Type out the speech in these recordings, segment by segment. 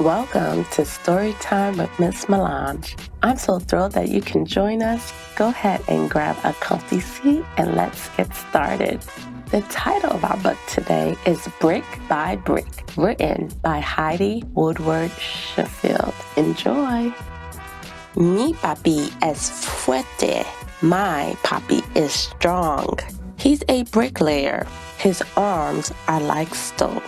Welcome to Storytime with Miss Melange. I'm so thrilled that you can join us. Go ahead and grab a comfy seat and let's get started. The title of our book today is Brick by Brick, written by Heidi Woodward Sheffield. Enjoy. Mi papi es fuerte. My papi is strong. He's a bricklayer. His arms are like stone.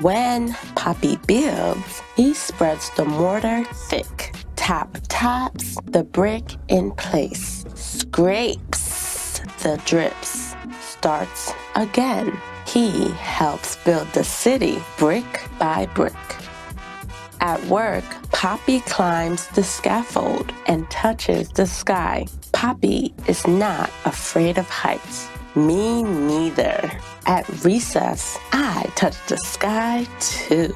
When Papi builds, he spreads the mortar thick, tap taps the brick in place, scrapes the drips, starts again. He helps build the city brick by brick. At work, Papi climbs the scaffold and touches the sky. Papi is not afraid of heights. Me neither. At recess, I touch the sky too.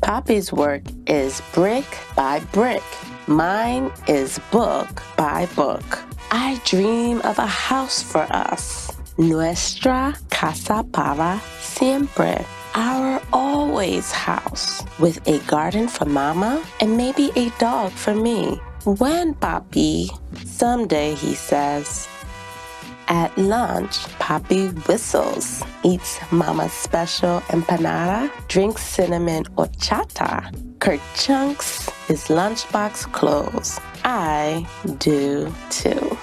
Papi's work is brick by brick. Mine is book by book. I dream of a house for us. Nuestra casa para siempre. Our always house. With a garden for mama and maybe a dog for me. When, Papi? Someday, he says. At lunch, Papi whistles, eats Mama's special empanada, drinks cinnamon horchata, kerchunks his lunchbox clothes. I do too.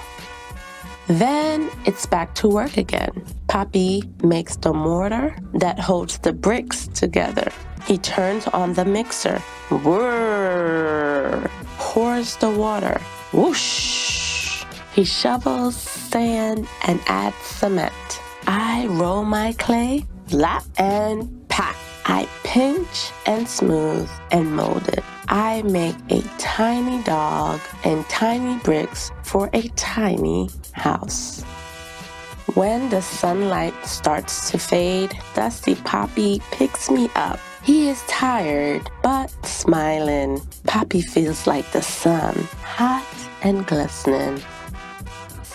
Then it's back to work again. Papi makes the mortar that holds the bricks together. He turns on the mixer. Whirr! Pours the water. Whoosh! He shovels sand and adds cement. I roll my clay, lap and pack. I pinch and smooth and mold it. I make a tiny dog and tiny bricks for a tiny house. When the sunlight starts to fade, Dusty Papi picks me up. He is tired, but smiling. Papi feels like the sun, hot and glistening.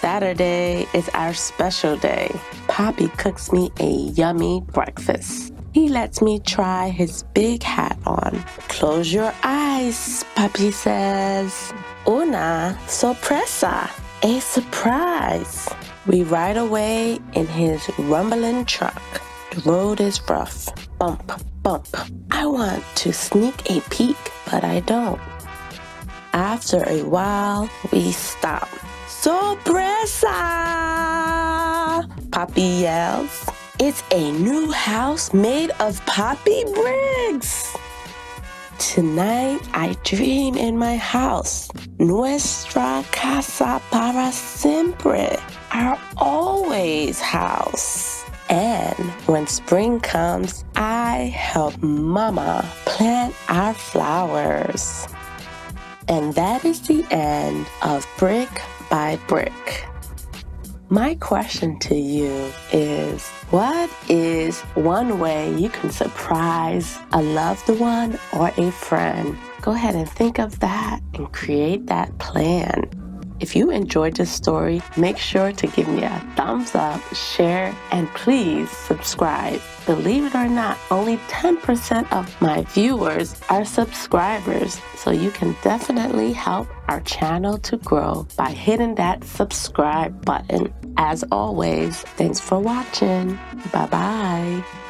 Saturday is our special day. Papi cooks me a yummy breakfast. He lets me try his big hat on. Close your eyes, Papi says. Una sorpresa, a surprise. We ride away in his rumbling truck. The road is rough. Bump, bump. I want to sneak a peek, but I don't. After a while, we stop. Sorpresa! Papi yells. It's a new house made of Papi bricks. Tonight I dream in my house. Nuestra casa para siempre. Our always house. And when spring comes, I help Mama plant our flowers. And that is the end of Brick by brick. My question to you is what is one way you can surprise a loved one or a friend? Go ahead and think of that and create that plan. If you enjoyed this story, make sure to give me a thumbs up, share, and please subscribe. Believe it or not, only 10% of my viewers are subscribers, so you can definitely help our channel to grow by hitting that subscribe button. As always, thanks for watching. Bye bye.